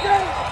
Jesus!